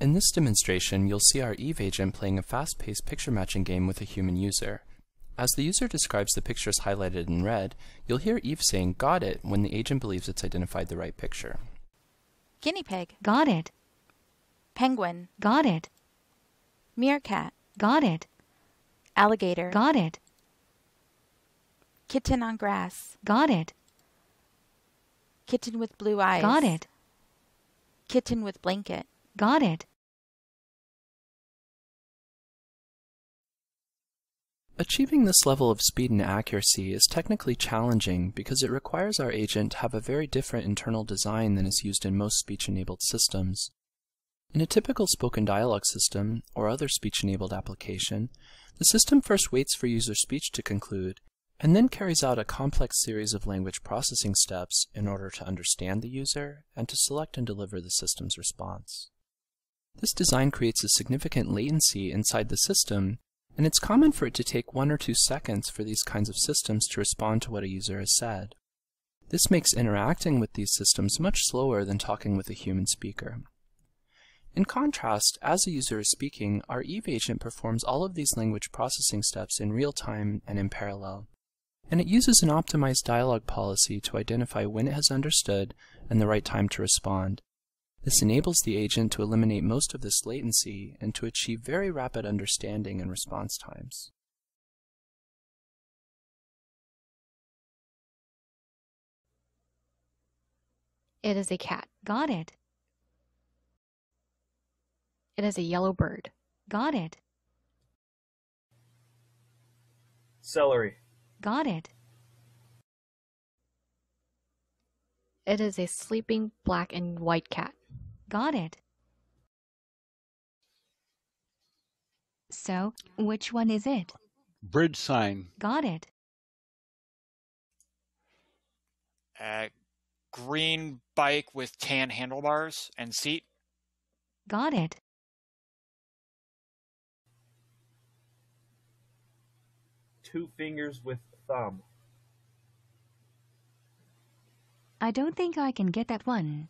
In this demonstration, you'll see our Eve agent playing a fast-paced picture matching game with a human user. As the user describes the pictures highlighted in red, you'll hear Eve saying got it when the agent believes it's identified the right picture. Guinea pig, Got it. penguin, Got it. meerkat, Got it. alligator, Got it. kitten on grass, Got it. kitten with blue eyes, Got it. kitten with blanket, Got it. Achieving this level of speed and accuracy is technically challenging because it requires our agent to have a very different internal design than is used in most speech-enabled systems. In a typical spoken dialogue system, or other speech-enabled application, the system first waits for user speech to conclude, and then carries out a complex series of language processing steps in order to understand the user and to select and deliver the system's response. This design creates a significant latency inside the system and it's common for it to take one or two seconds for these kinds of systems to respond to what a user has said. This makes interacting with these systems much slower than talking with a human speaker. In contrast, as a user is speaking, our Eve agent performs all of these language processing steps in real time and in parallel. And it uses an optimized dialogue policy to identify when it has understood and the right time to respond. This enables the agent to eliminate most of this latency and to achieve very rapid understanding and response times. It is a cat. Got it. It is a yellow bird. Got it. Celery. Got it. It is a sleeping black and white cat. Got it. So, which one is it? Bridge sign. Got it. Uh, green bike with tan handlebars and seat. Got it. Two fingers with thumb. I don't think I can get that one.